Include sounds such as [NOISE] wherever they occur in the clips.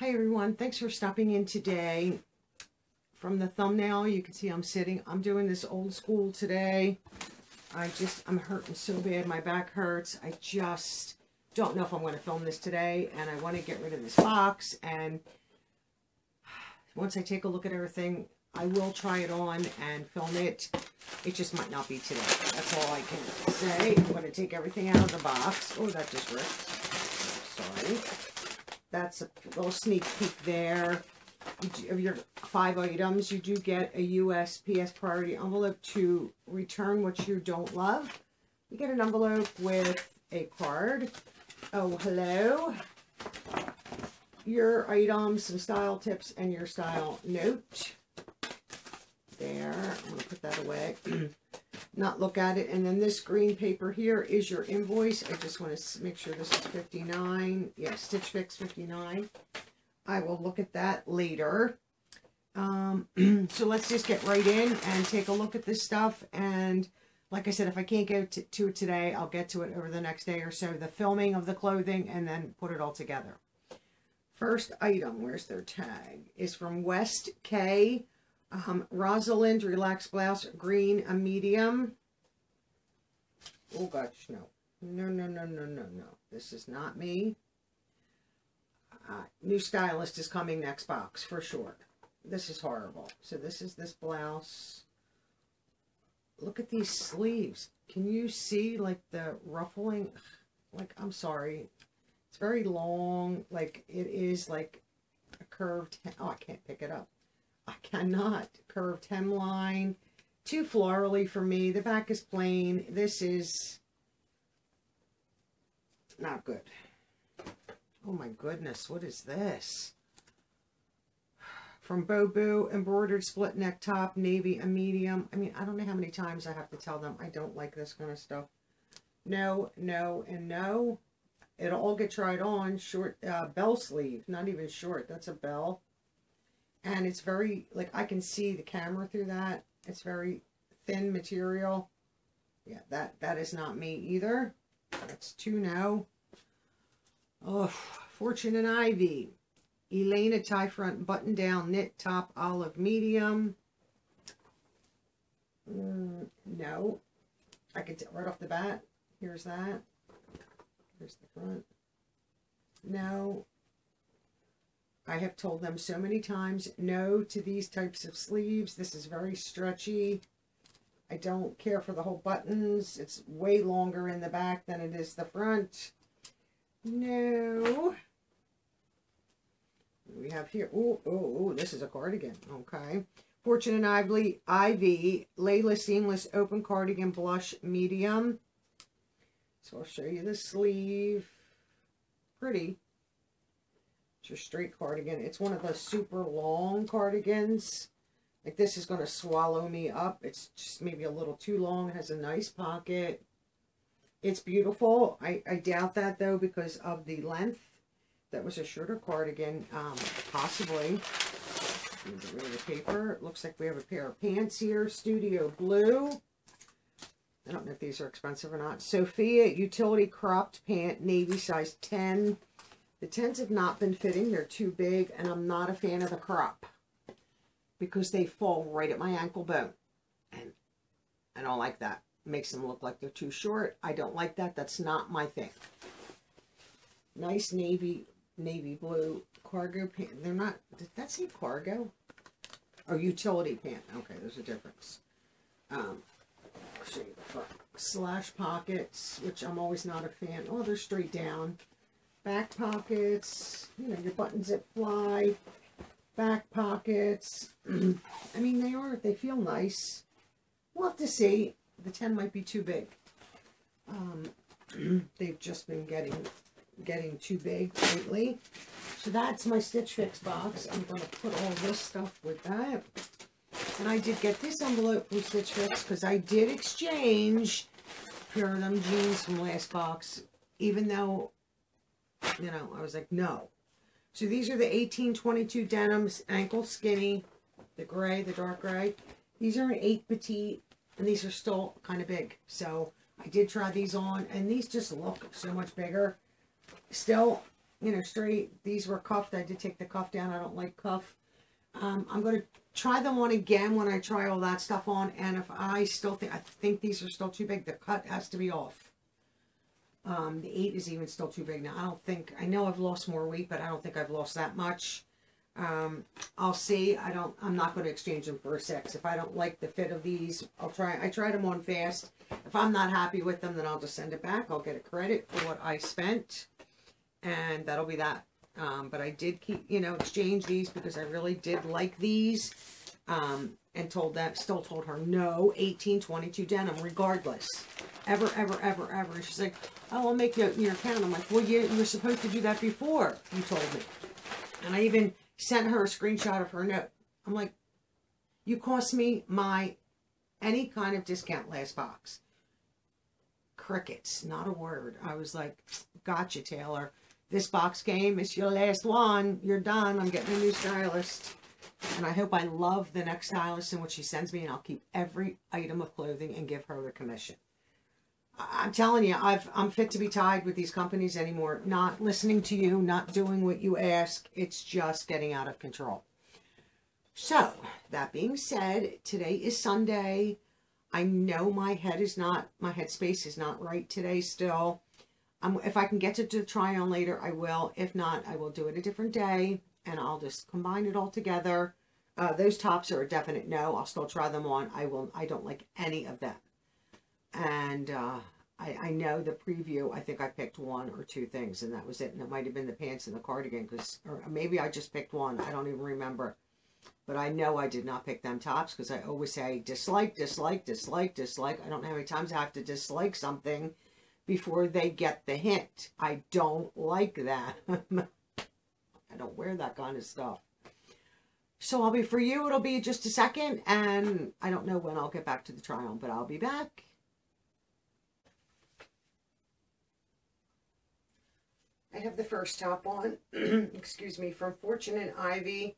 Hi everyone, thanks for stopping in today. From the thumbnail, you can see I'm sitting. I'm doing this old school today. I just, I'm hurting so bad. My back hurts. I just don't know if I'm going to film this today. And I want to get rid of this box. And once I take a look at everything, I will try it on and film it. It just might not be today. That's all I can say. I'm going to take everything out of the box. Oh, that just ripped. Sorry. That's a little sneak peek there. Of your five items, you do get a USPS priority envelope to return what you don't love. You get an envelope with a card. Oh, hello. Your items, some style tips, and your style note. There. I'm going to put that away. [CLEARS THROAT] Not look at it. And then this green paper here is your invoice. I just want to make sure this is 59. Yeah, Stitch Fix 59. I will look at that later. Um, [CLEARS THROAT] so let's just get right in and take a look at this stuff. And like I said, if I can't get to, to it today, I'll get to it over the next day or so. The filming of the clothing and then put it all together. First item, where's their tag, is from West K. Um, Rosalind Relaxed Blouse, green, a medium. Oh gosh, no. No, no, no, no, no, no. This is not me. Uh, new stylist is coming next box for sure. This is horrible. So this is this blouse. Look at these sleeves. Can you see like the ruffling? Like, I'm sorry. It's very long. Like it is like a curved. Oh, I can't pick it up. I cannot. Curved hemline. Too florally for me. The back is plain. This is not good. Oh my goodness, what is this? From Bobeau, embroidered split neck top, navy, a medium. I mean, I don't know how many times I have to tell them I don't like this kind of stuff. No, no, and no. It'll all get tried on. Short uh, bell sleeve, not even short. That's a bell. And it's very, like, I can see the camera through that. It's very thin material. Yeah, that, that is not me either. That's two no. Oh, Fortune and Ivy. Elena tie front button down knit top olive medium. Mm, no. I could tell right off the bat. Here's that. Here's the front. No. I have told them so many times no to these types of sleeves. This is very stretchy. I don't care for the whole buttons. It's way longer in the back than it is the front. No. We have here, oh, oh, oh, this is a cardigan, okay. Fortune and Ivy, Ivy, Layla Seamless Open Cardigan Blush Medium. So I'll show you the sleeve. Pretty. It's your straight cardigan. It's one of the super long cardigans. Like this is going to swallow me up. It's just maybe a little too long. It has a nice pocket. It's beautiful. I, I doubt that, though, because of the length. That was a shorter cardigan, um, possibly. Get rid of the paper. It looks like we have a pair of pants here. Studio Blue. I don't know if these are expensive or not. Sophia Utility Cropped Pant, Navy size 10. The 10s have not been fitting. They're too big, and I'm not a fan of the crop because they fall right at my ankle bone. And I don't like that makes them look like they're too short. I don't like that. That's not my thing. Nice navy, navy blue cargo pant. They're not, did that say cargo? Or utility pant. Okay, there's a difference. Um. Slash pockets, which I'm always not a fan. Oh, they're straight down. Back pockets, you know, your button zip fly. Back pockets. [CLEARS THROAT] I mean, they are, they feel nice. We'll have to see the 10 might be too big. Um, [CLEARS THROAT] they've just been getting getting too big lately. So that's my Stitch Fix box. I'm going to put all this stuff with that. And I did get this envelope from Stitch Fix because I did exchange pair of them jeans from last box, even though, you know, I was like, no. So these are the 1822 denims, ankle skinny, the gray, the dark gray. These are an 8 petite and these are still kind of big. So I did try these on, and these just look so much bigger. Still, you know, straight. These were cuffed. I did take the cuff down. I don't like cuff. Um, I'm going to try them on again when I try all that stuff on. And if I still think, I think these are still too big, the cut has to be off. Um, the eight is even still too big now. I don't think, I know I've lost more weight, but I don't think I've lost that much. Um, I'll see. I don't, I'm not going to exchange them for a six. If I don't like the fit of these, I'll try, I tried them on fast. If I'm not happy with them, then I'll just send it back. I'll get a credit for what I spent. And that'll be that. Um, but I did keep, you know, exchange these because I really did like these. Um, and told that, still told her no, 1822 denim, regardless. Ever, ever, ever, ever. And she's like, oh, I'll make in your account. I'm like, well, you, you were supposed to do that before you told me. And I even sent her a screenshot of her note. I'm like, you cost me my any kind of discount last box. Crickets, not a word. I was like, gotcha, Taylor. This box game is your last one. You're done. I'm getting a new stylist. And I hope I love the next stylist and what she sends me, and I'll keep every item of clothing and give her the commission. I'm telling you, I've, I'm fit to be tied with these companies anymore. Not listening to you, not doing what you ask. It's just getting out of control. So, that being said, today is Sunday. I know my head is not, my headspace is not right today still. Um, if I can get to the try on later, I will. If not, I will do it a different day and I'll just combine it all together. Uh, those tops are a definite no. I'll still try them on. I will. I don't like any of them. And uh, I, I know the preview, I think I picked one or two things and that was it. And it might have been the pants and the cardigan because, or maybe I just picked one. I don't even remember. But I know I did not pick them tops because I always say dislike, dislike, dislike, dislike. I don't know how many times I have to dislike something before they get the hint. I don't like that. [LAUGHS] I don't wear that kind of stuff. So I'll be for you. It'll be just a second, and I don't know when I'll get back to the try on, but I'll be back. I have the first top on, [CLEARS THROAT] excuse me, from Fortune and Ivy,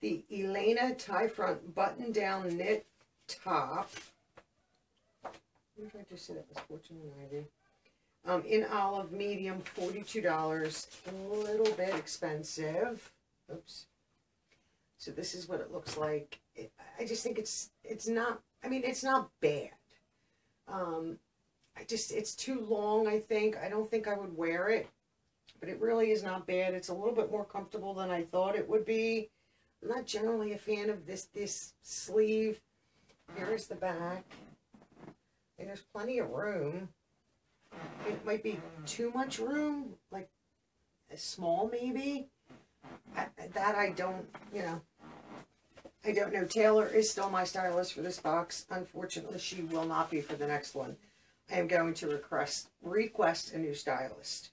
the Elena tie front button down knit top. What did I just say that was Fortune and Ivy? Um, in olive medium, $42. A little bit expensive. Oops. So this is what it looks like. It, I just think it's it's not, I mean, it's not bad. Um, I just, it's too long, I think. I don't think I would wear it. But it really is not bad. It's a little bit more comfortable than I thought it would be. I'm not generally a fan of this, this sleeve. Here's the back. And there's plenty of room. It might be too much room, like small maybe. that I don't, you know, I don't know. Taylor is still my stylist for this box. Unfortunately, she will not be for the next one. I am going to request request a new stylist.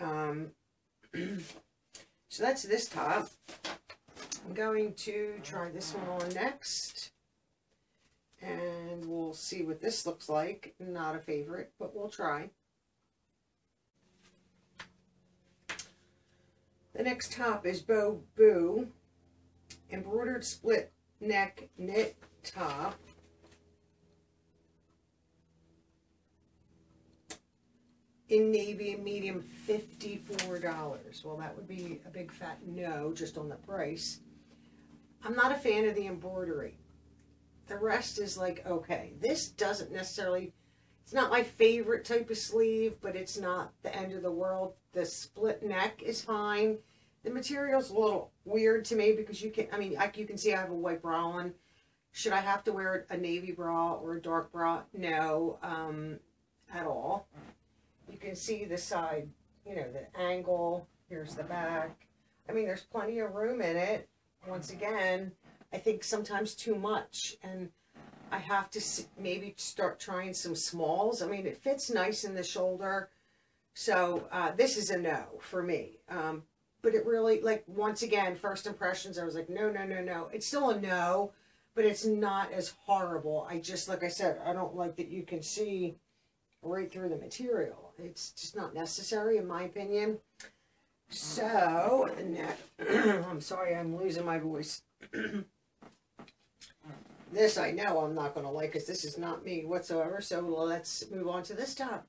Um, [CLEARS THROAT] so that's this top. I'm going to try this one on next. And we'll see what this looks like. Not a favorite, but we'll try. The next top is Bo Boo embroidered split neck knit top. In navy and medium, $54. Well, that would be a big fat no just on the price. I'm not a fan of the embroidery. The rest is like, okay, this doesn't necessarily, it's not my favorite type of sleeve, but it's not the end of the world. The split neck is fine. The material's a little weird to me because you can, I mean, I, you can see I have a white bra on. Should I have to wear a navy bra or a dark bra? No, um, at all. You can see the side, you know, the angle. Here's the back. I mean, there's plenty of room in it. Once again, I think sometimes too much. And I have to maybe start trying some smalls. I mean, it fits nice in the shoulder. So uh, this is a no for me. Um, but it really, like, once again, first impressions, I was like, no, no, no, no. It's still a no, but it's not as horrible. I just, like I said, I don't like that you can see right through the material. It's just not necessary, in my opinion. So, [CLEARS THROAT] I'm sorry, I'm losing my voice. [CLEARS THROAT] this I know I'm not going to like because this is not me whatsoever. So let's move on to this top.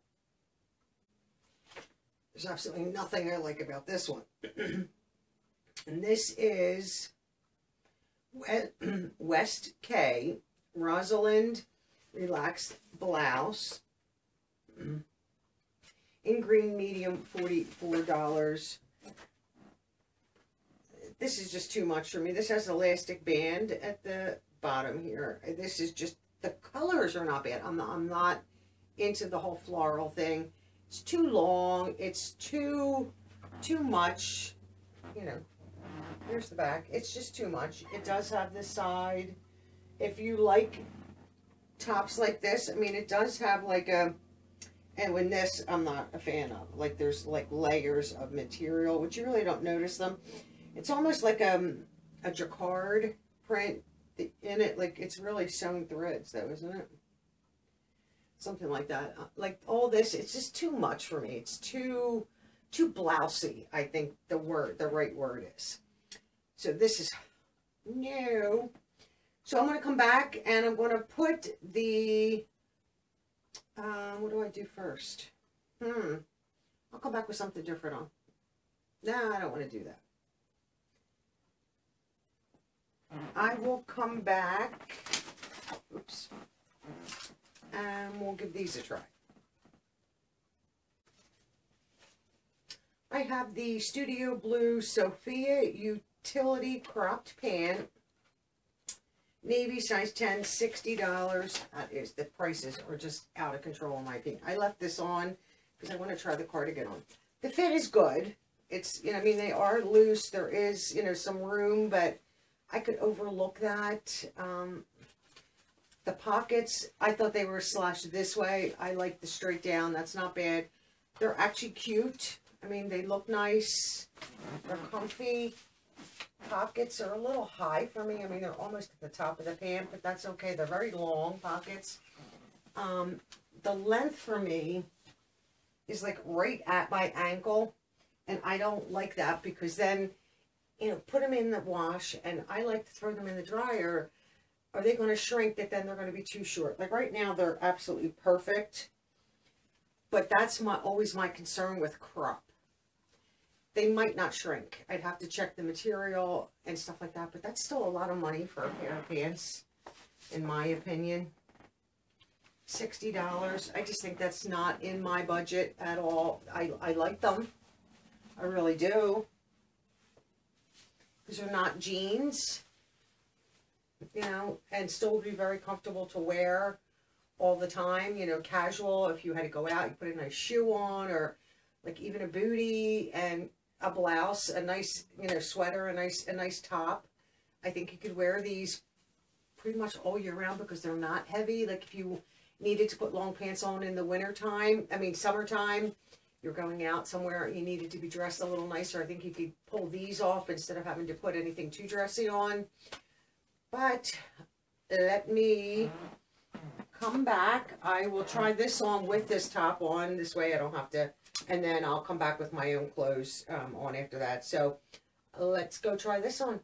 There's absolutely nothing I like about this one. [CLEARS THROAT] and this is [CLEARS THROAT] West K Rosalind Relaxed Blouse [CLEARS THROAT] in green medium $44 this is just too much for me this has elastic band at the bottom here. This is just the colors are not bad. I'm not, I'm not into the whole floral thing. It's too long. It's too too much you know. Here's the back. It's just too much. It does have this side. If you like tops like this I mean it does have like a and when this, I'm not a fan of. Like, there's like layers of material, which you really don't notice them. It's almost like um, a jacquard print in it. Like, it's really sewn threads, though, isn't it? Something like that. Uh, like, all this, it's just too much for me. It's too, too blousy, I think the word, the right word is. So this is, no. So I'm going to come back and I'm going to put the um, what do I do first? Hmm. I'll come back with something different on. No, I don't want to do that. I will come back. Oops. And we'll give these a try. I have the Studio Blue Sophia Utility Cropped Pant Navy size 10, $60. That is, the prices are just out of control in my opinion. I left this on because I want to try the cardigan on. The fit is good. It's, you know, I mean, they are loose. There is, you know, some room, but I could overlook that. Um, the pockets, I thought they were slashed this way. I like the straight down. That's not bad. They're actually cute. I mean, they look nice. They're comfy pockets are a little high for me. I mean, they're almost at the top of the pant, but that's okay. They're very long pockets. Um, the length for me is like right at my ankle, and I don't like that because then, you know, put them in the wash, and I like to throw them in the dryer. Are they going to shrink that then they're going to be too short? Like right now, they're absolutely perfect, but that's my always my concern with crop they might not shrink. I'd have to check the material and stuff like that, but that's still a lot of money for a pair of pants, in my opinion. $60. I just think that's not in my budget at all. I, I like them. I really do. Because they're not jeans, you know, and still be very comfortable to wear all the time, you know, casual. If you had to go out, you put a nice shoe on or like even a booty and a blouse, a nice, you know, sweater, a nice, a nice top. I think you could wear these pretty much all year round because they're not heavy. Like if you needed to put long pants on in the winter time, I mean summertime, you're going out somewhere, you needed to be dressed a little nicer. I think you could pull these off instead of having to put anything too dressy on. But let me come back. I will try this on with this top on. This way I don't have to and then I'll come back with my own clothes um, on after that. So let's go try this on.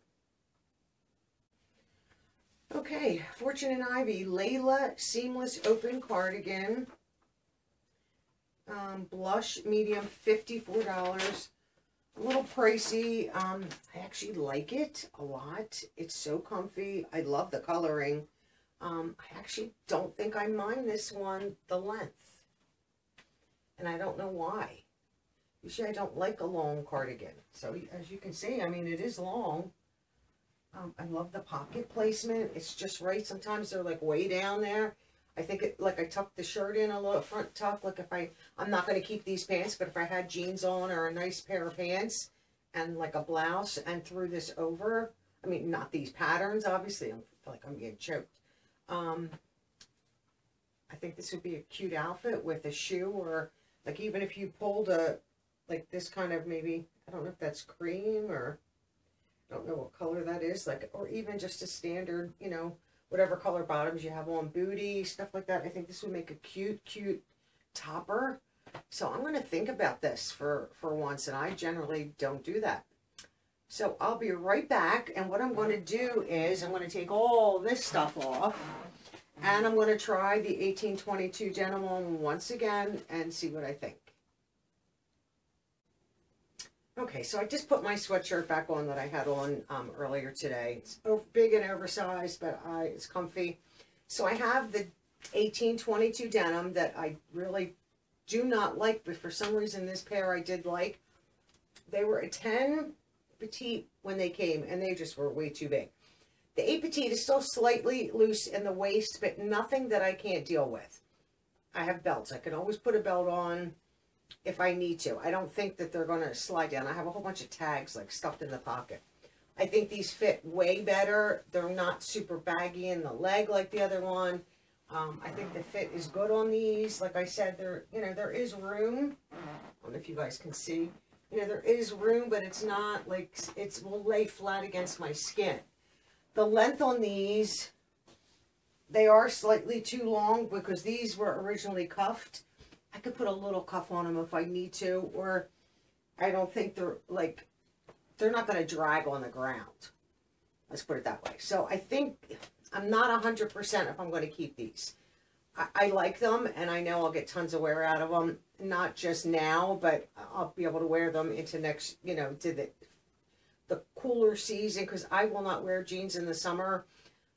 Okay, Fortune and Ivy, Layla Seamless Open Cardigan. Um, blush medium, $54. A little pricey. Um, I actually like it a lot. It's so comfy. I love the coloring. Um, I actually don't think I mind this one, the length and I don't know why. Usually I don't like a long cardigan. So as you can see, I mean, it is long. Um, I love the pocket placement. It's just right. Sometimes they're like way down there. I think it, like I tucked the shirt in a little front tuck. Like if I, I'm not going to keep these pants, but if I had jeans on or a nice pair of pants and like a blouse and threw this over, I mean, not these patterns, obviously. I feel like I'm getting choked. Um, I think this would be a cute outfit with a shoe or like even if you pulled a, like this kind of maybe, I don't know if that's cream or, I don't know what color that is, like, or even just a standard, you know, whatever color bottoms you have on booty, stuff like that. I think this would make a cute, cute topper. So I'm going to think about this for, for once, and I generally don't do that. So I'll be right back, and what I'm going to do is I'm going to take all this stuff off, and I'm going to try the 1822 denim once again and see what I think. Okay, so I just put my sweatshirt back on that I had on um, earlier today. It's big and oversized, but I, it's comfy. So I have the 1822 denim that I really do not like, but for some reason this pair I did like. They were a 10 petite when they came, and they just were way too big. The 8 petite is still slightly loose in the waist, but nothing that I can't deal with. I have belts. I can always put a belt on if I need to. I don't think that they're going to slide down. I have a whole bunch of tags like stuffed in the pocket. I think these fit way better. They're not super baggy in the leg like the other one. Um, I think the fit is good on these. Like I said, there you know there is room. I don't know if you guys can see. You know there is room, but it's not like it's will lay flat against my skin. The length on these, they are slightly too long because these were originally cuffed I could put a little cuff on them if I need to, or I don't think they're like, they're not going to drag on the ground. Let's put it that way. So I think I'm not 100% if I'm going to keep these. I, I like them and I know I'll get tons of wear out of them. Not just now, but I'll be able to wear them into next, you know, to the, the cooler season because I will not wear jeans in the summer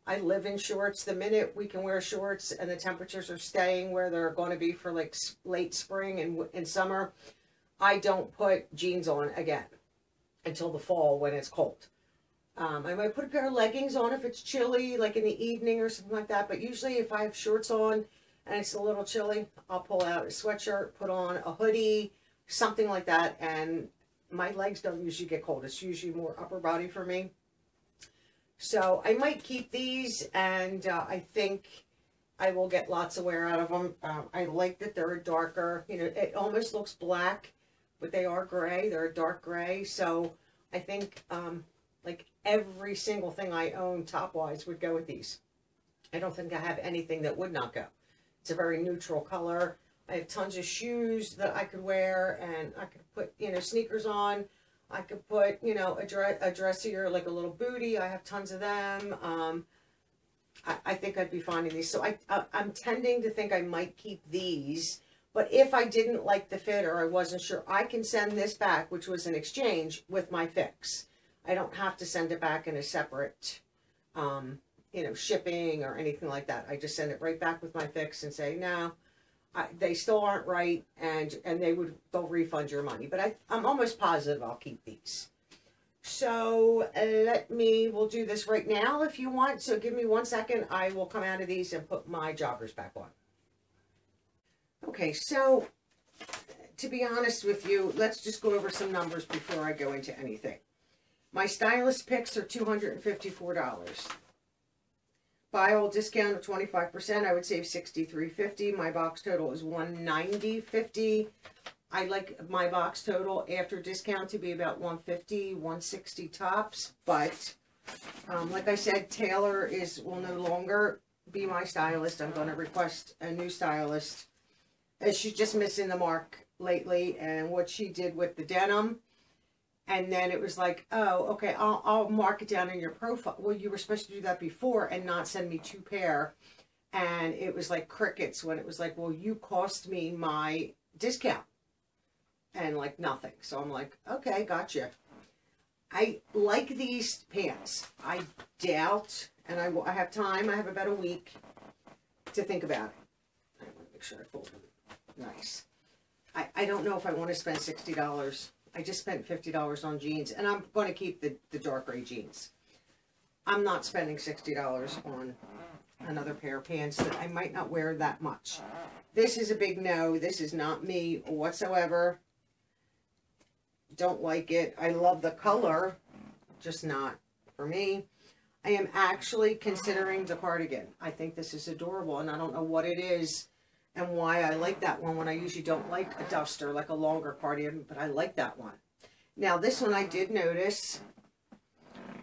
I live in shorts. The minute we can wear shorts and the temperatures are staying where they're going to be for like late spring and, and summer, I don't put jeans on again until the fall when it's cold. Um, I might put a pair of leggings on if it's chilly, like in the evening or something like that. But usually if I have shorts on and it's a little chilly, I'll pull out a sweatshirt, put on a hoodie, something like that. And my legs don't usually get cold. It's usually more upper body for me. So I might keep these and uh, I think I will get lots of wear out of them. Um, I like that they're darker. You know, it almost looks black, but they are gray. They're a dark gray. So I think um, like every single thing I own top-wise would go with these. I don't think I have anything that would not go. It's a very neutral color. I have tons of shoes that I could wear and I could put, you know, sneakers on. I could put, you know, a, dress, a dressier, like a little booty. I have tons of them. Um, I, I think I'd be finding these. So I, I, I'm tending to think I might keep these. But if I didn't like the fit or I wasn't sure, I can send this back, which was an exchange, with my fix. I don't have to send it back in a separate, um, you know, shipping or anything like that. I just send it right back with my fix and say, no, I, they still aren't right, and and they would they'll refund your money. But I I'm almost positive I'll keep these. So uh, let me we'll do this right now if you want. So give me one second. I will come out of these and put my joggers back on. Okay, so to be honest with you, let's just go over some numbers before I go into anything. My stylist picks are $254 all discount of 25%, I would save 63.50. My box total is 190.50. I like my box total after discount to be about 150, 160 tops, but um, like I said, Taylor is will no longer be my stylist. I'm going to request a new stylist. As she's just missing the mark lately, and what she did with the denim and then it was like, oh, okay, I'll, I'll mark it down in your profile. Well, you were supposed to do that before and not send me two pair. And it was like crickets when it was like, well, you cost me my discount. And like nothing. So I'm like, okay, gotcha. I like these pants. I doubt, and I, I have time, I have about a week to think about it. I want to make sure I fold them nice. I, I don't know if I want to spend $60 I just spent $50 on jeans, and I'm going to keep the, the dark gray jeans. I'm not spending $60 on another pair of pants that I might not wear that much. This is a big no. This is not me whatsoever. Don't like it. I love the color, just not for me. I am actually considering the cardigan. I think this is adorable, and I don't know what it is and why I like that one when I usually don't like a duster, like a longer cardigan, but I like that one. Now, this one I did notice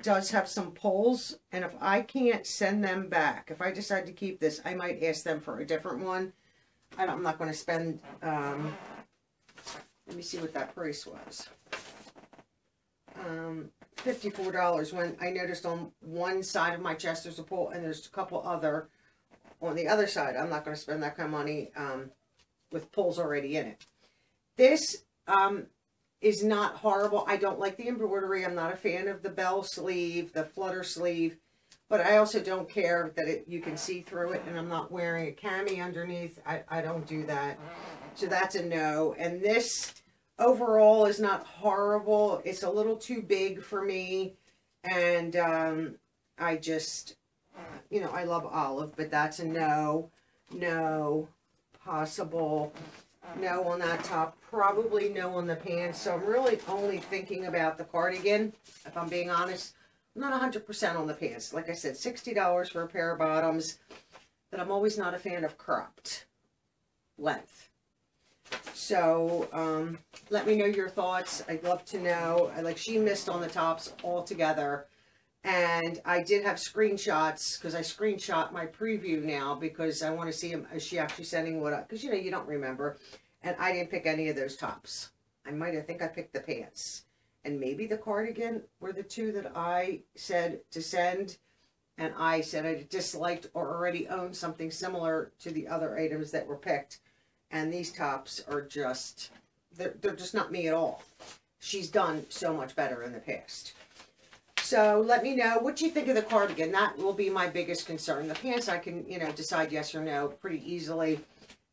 does have some pulls, and if I can't send them back, if I decide to keep this, I might ask them for a different one. I am not going to spend, um, let me see what that price was. Um, $54 when I noticed on one side of my chest there's a pull and there's a couple other on the other side, I'm not going to spend that kind of money um, with pulls already in it. This, um, is not horrible. I don't like the embroidery. I'm not a fan of the bell sleeve, the flutter sleeve. But I also don't care that it you can see through it and I'm not wearing a cami underneath. I, I don't do that. So that's a no. And this overall is not horrible. It's a little too big for me. And um, I just, you know, I love olive, but that's a no. No. Possible. No on that top. Probably no on the pants. So I'm really only thinking about the cardigan, if I'm being honest. I'm not 100% on the pants. Like I said, $60 for a pair of bottoms. But I'm always not a fan of cropped length. So, um, let me know your thoughts. I'd love to know. I, like, she missed on the tops altogether. And I did have screenshots, because I screenshot my preview now, because I want to see, um, is she actually sending what up? Because, you know, you don't remember. And I didn't pick any of those tops. I might, I think I picked the pants and maybe the cardigan were the two that I said to send. And I said I disliked or already owned something similar to the other items that were picked. And these tops are just, they're, they're just not me at all. She's done so much better in the past. So let me know what you think of the cardigan. That will be my biggest concern. The pants I can, you know, decide yes or no pretty easily.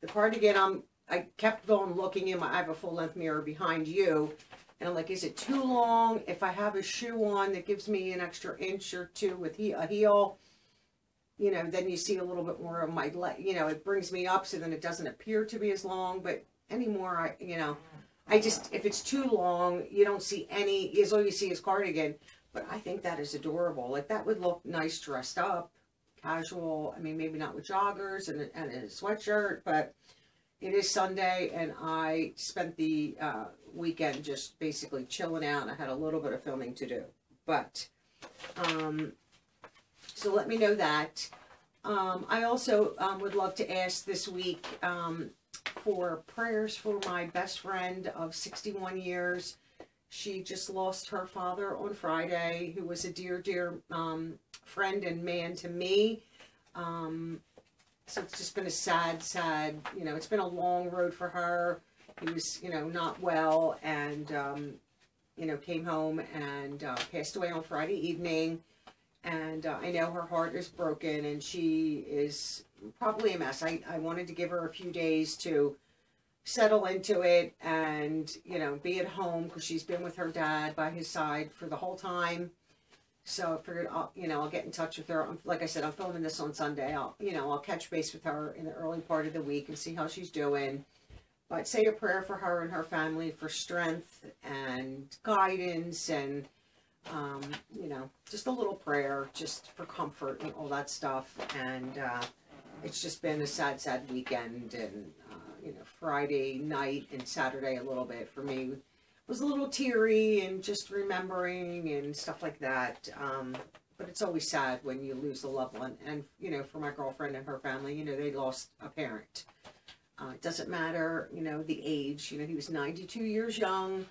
The cardigan, I'm, I kept going looking in my, I have a full length mirror behind you and I'm like, is it too long? If I have a shoe on that gives me an extra inch or two with he a heel, you know, then you see a little bit more of my leg. You know, it brings me up so then it doesn't appear to be as long. But anymore, I, you know, I just, if it's too long, you don't see any, is all you see is cardigan. But I think that is adorable. Like that would look nice dressed up, casual. I mean, maybe not with joggers and and a sweatshirt, but it is Sunday and I spent the uh, weekend just basically chilling out. I had a little bit of filming to do. But, um, so let me know that. Um, I also um, would love to ask this week um, for prayers for my best friend of 61 years. She just lost her father on Friday, who was a dear, dear um, friend and man to me. Um, so it's just been a sad, sad, you know, it's been a long road for her he was, you know, not well and, um, you know, came home and uh, passed away on Friday evening. And uh, I know her heart is broken and she is probably a mess. I, I wanted to give her a few days to settle into it and, you know, be at home because she's been with her dad by his side for the whole time. So I figured, I'll, you know, I'll get in touch with her. Like I said, I'm filming this on Sunday. I'll, you know, I'll catch base with her in the early part of the week and see how she's doing but say a prayer for her and her family for strength and guidance and um, you know just a little prayer just for comfort and all that stuff and uh, it's just been a sad sad weekend and you know friday night and saturday a little bit for me was a little teary and just remembering and stuff like that um, but it's always sad when you lose a loved one and you know for my girlfriend and her family you know they lost a parent uh, it doesn't matter, you know, the age. You know, he was 92 years young.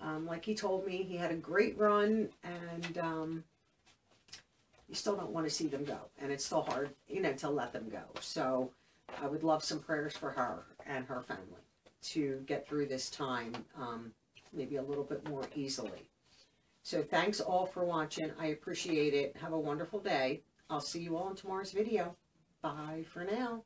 Um, like he told me, he had a great run, and um, you still don't want to see them go. And it's still hard, you know, to let them go. So I would love some prayers for her and her family to get through this time um, maybe a little bit more easily. So thanks all for watching. I appreciate it. Have a wonderful day. I'll see you all in tomorrow's video. Bye for now.